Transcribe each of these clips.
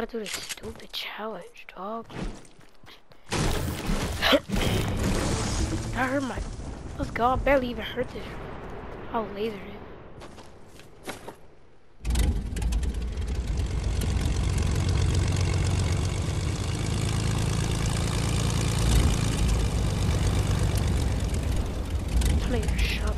gotta do this stupid challenge, dog. I hurt my. Let's go. I barely even hurt this. I'll laser it. Laser shot.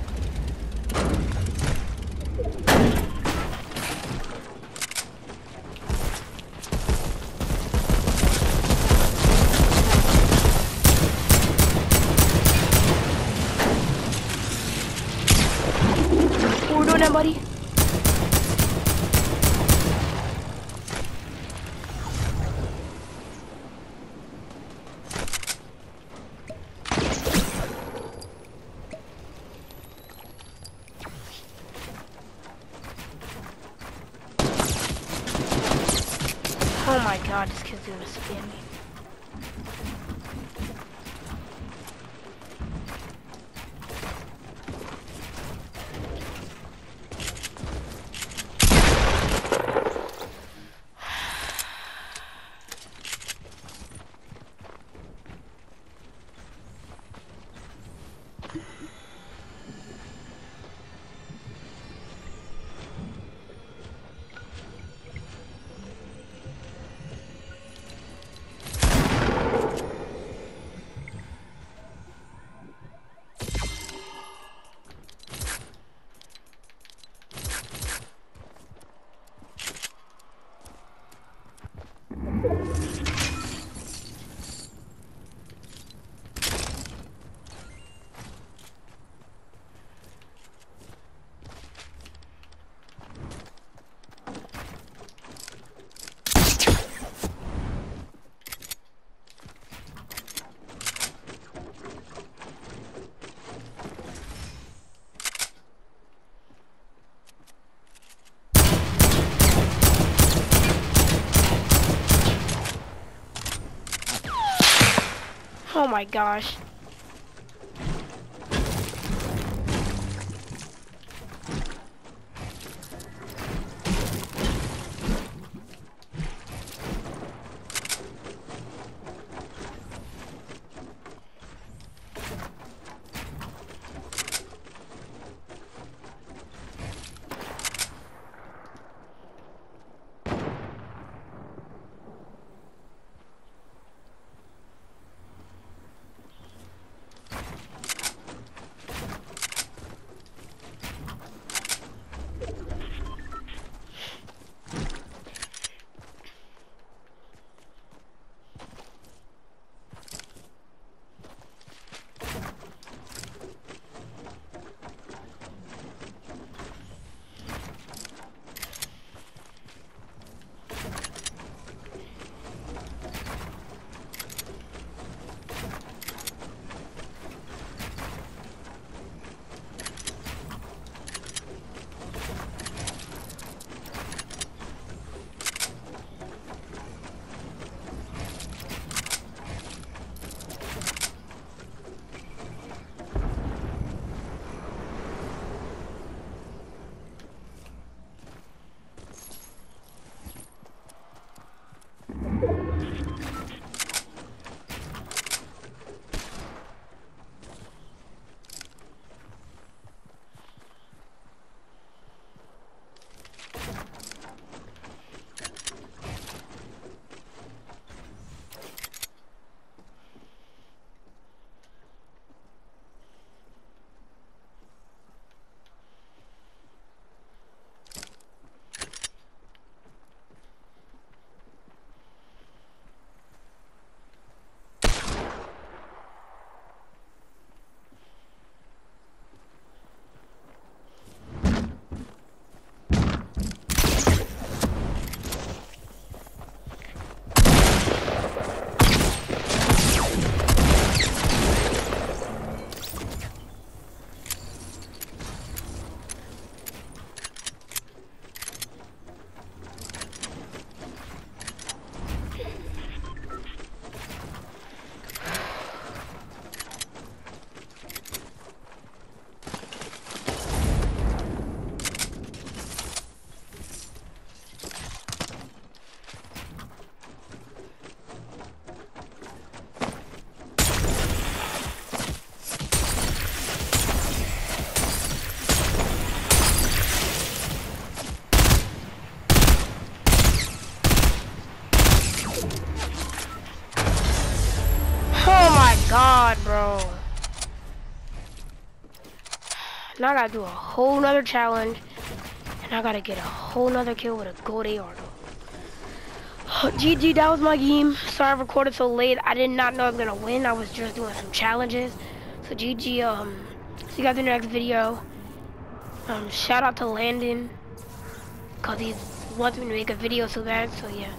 What we doing that, buddy? Oh my god, this kid's gonna spam me. Oh my gosh. God, bro. Now I gotta do a whole nother challenge. And I gotta get a whole nother kill with a gold AR though. GG, that was my game. Sorry I recorded so late. I did not know I was gonna win. I was just doing some challenges. So GG, um, see you guys in the next video. Um, shout out to Landon. Cause he wants me to make a video so bad, so yeah.